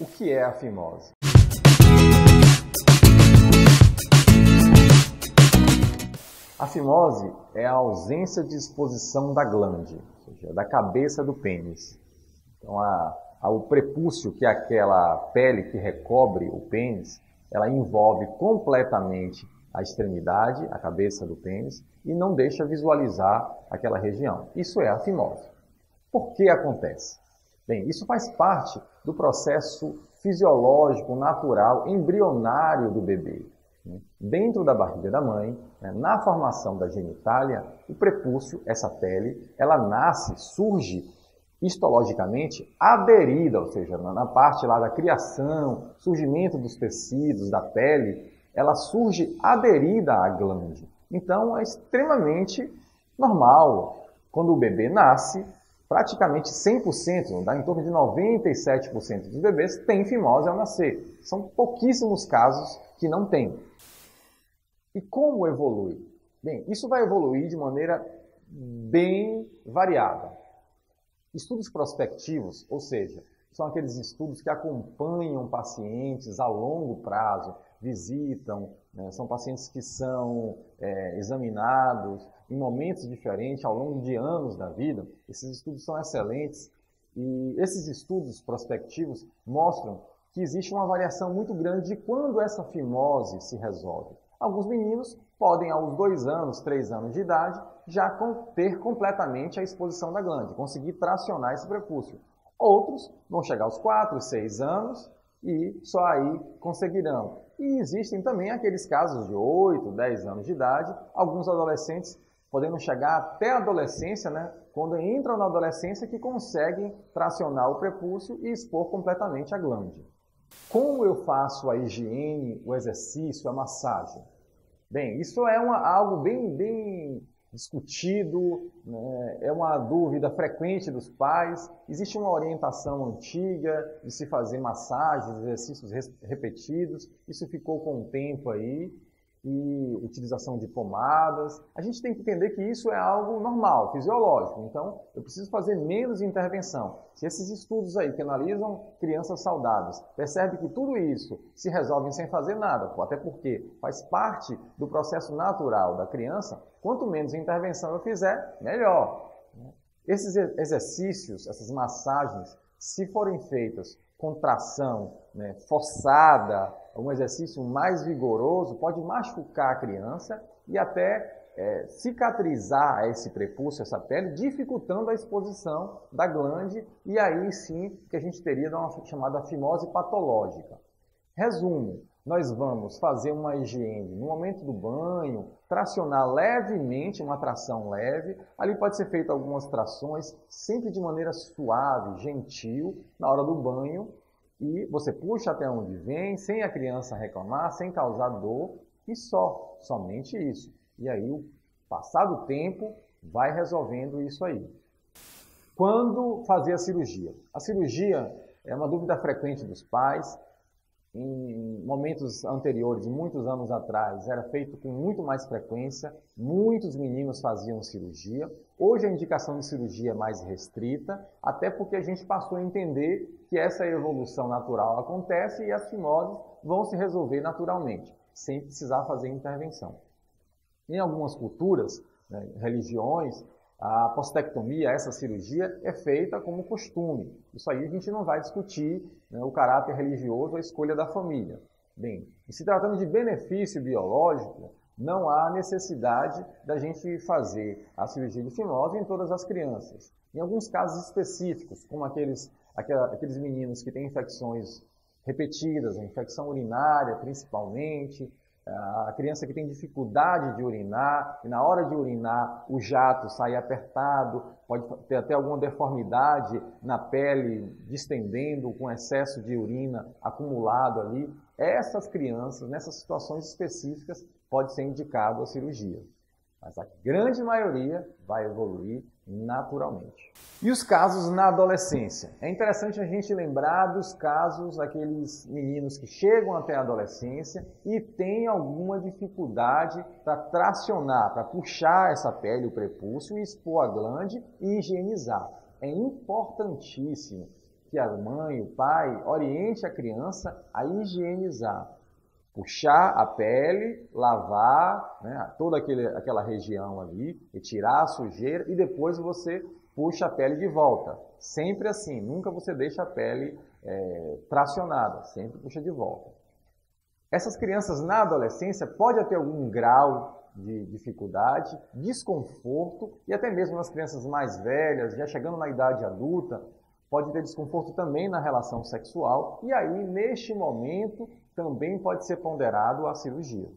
O que é a fimose? A fimose é a ausência de exposição da glande, ou seja, da cabeça do pênis. Então, a, a, o prepúcio, que é aquela pele que recobre o pênis, ela envolve completamente a extremidade, a cabeça do pênis, e não deixa visualizar aquela região. Isso é a fimose. Por que acontece? Bem, isso faz parte do processo fisiológico, natural, embrionário do bebê. Dentro da barriga da mãe, né, na formação da genitália, o prepúcio, essa pele, ela nasce, surge histologicamente aderida, ou seja, na parte lá da criação, surgimento dos tecidos, da pele, ela surge aderida à glande. Então é extremamente normal. Quando o bebê nasce, praticamente 100%, dá em torno de 97% dos bebês têm fimose ao nascer. São pouquíssimos casos que não têm. E como evolui? Bem, isso vai evoluir de maneira bem variada. Estudos prospectivos, ou seja, são aqueles estudos que acompanham pacientes a longo prazo, visitam, né, são pacientes que são é, examinados em momentos diferentes ao longo de anos da vida. Esses estudos são excelentes e esses estudos prospectivos mostram que existe uma variação muito grande de quando essa fimose se resolve. Alguns meninos podem, aos dois anos, três anos de idade, já ter completamente a exposição da glande, conseguir tracionar esse prepúcio. Outros vão chegar aos quatro, seis anos e só aí conseguirão. E existem também aqueles casos de 8, 10 anos de idade, alguns adolescentes podendo chegar até a adolescência, né? quando entram na adolescência, que conseguem tracionar o prepúcio e expor completamente a glande. Como eu faço a higiene, o exercício, a massagem? Bem, isso é uma, algo bem, bem discutido, né? é uma dúvida frequente dos pais. Existe uma orientação antiga de se fazer massagens, exercícios repetidos. Isso ficou com o tempo aí e utilização de pomadas. A gente tem que entender que isso é algo normal, fisiológico. Então, eu preciso fazer menos intervenção. Se esses estudos aí que analisam crianças saudáveis percebem que tudo isso se resolve sem fazer nada, até porque faz parte do processo natural da criança, quanto menos intervenção eu fizer, melhor. Esses exercícios, essas massagens, se forem feitas com tração né, forçada, um exercício mais vigoroso pode machucar a criança e até é, cicatrizar esse prepúcio, essa pele, dificultando a exposição da glande e aí sim que a gente teria uma chamada fimose patológica. Resumo, nós vamos fazer uma higiene no momento do banho, tracionar levemente, uma tração leve. Ali pode ser feita algumas trações, sempre de maneira suave, gentil, na hora do banho, e você puxa até onde vem, sem a criança reclamar, sem causar dor, e só, somente isso. E aí, o passado tempo, vai resolvendo isso aí. Quando fazer a cirurgia? A cirurgia é uma dúvida frequente dos pais. Em momentos anteriores, muitos anos atrás, era feito com muito mais frequência. Muitos meninos faziam cirurgia. Hoje a indicação de cirurgia é mais restrita, até porque a gente passou a entender que essa evolução natural acontece e as fimoses vão se resolver naturalmente, sem precisar fazer intervenção. Em algumas culturas, né, religiões, a postectomia, essa cirurgia, é feita como costume. Isso aí a gente não vai discutir né, o caráter religioso a escolha da família. Bem, se tratando de benefício biológico, não há necessidade da gente fazer a cirurgia de fimose em todas as crianças. Em alguns casos específicos, como aqueles, aqueles meninos que têm infecções repetidas, a infecção urinária principalmente, a criança que tem dificuldade de urinar, e na hora de urinar o jato sai apertado, pode ter até alguma deformidade na pele, distendendo com excesso de urina acumulado ali. Essas crianças, nessas situações específicas, pode ser indicado a cirurgia. Mas a grande maioria vai evoluir naturalmente. E os casos na adolescência? É interessante a gente lembrar dos casos daqueles meninos que chegam até a adolescência e têm alguma dificuldade para tracionar, para puxar essa pele, o prepúcio, e expor a glande e higienizar. É importantíssimo que a mãe, o pai, oriente a criança a higienizar. Puxar a pele, lavar né, toda aquele, aquela região ali, retirar a sujeira e depois você puxa a pele de volta. Sempre assim, nunca você deixa a pele é, tracionada, sempre puxa de volta. Essas crianças na adolescência podem ter algum grau de dificuldade, desconforto e até mesmo nas crianças mais velhas, já chegando na idade adulta, pode ter desconforto também na relação sexual e aí, neste momento, também pode ser ponderado a cirurgia.